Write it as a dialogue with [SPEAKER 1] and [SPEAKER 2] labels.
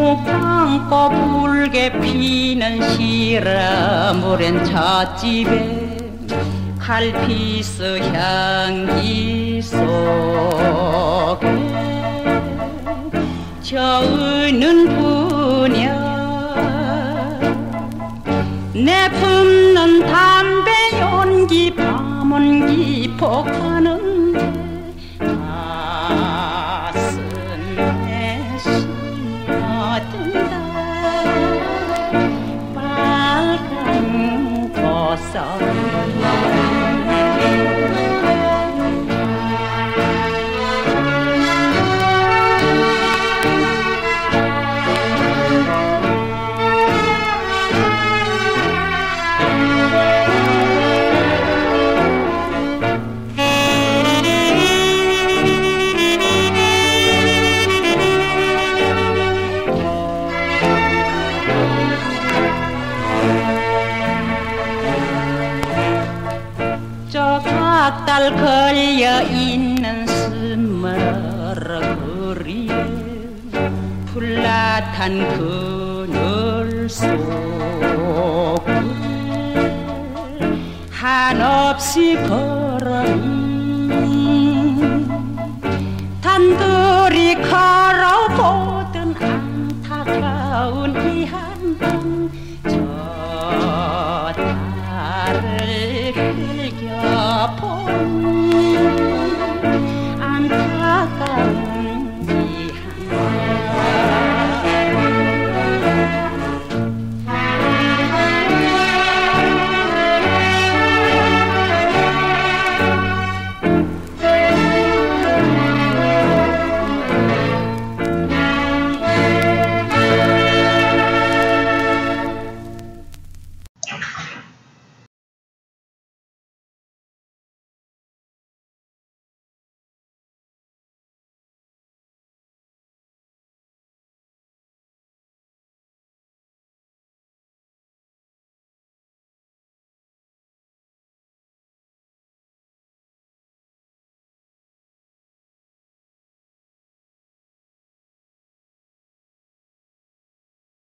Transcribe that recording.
[SPEAKER 1] 붉고 붉게 피는 시라 모랜 찻집에 칼피스 향기 속에 저으는 분야 내 품는 담배 연기 밤은 기폭하는 song. 저 각달 걸려 있는 스마라 거리에 풀라탄 그늘 속에 한없이 걸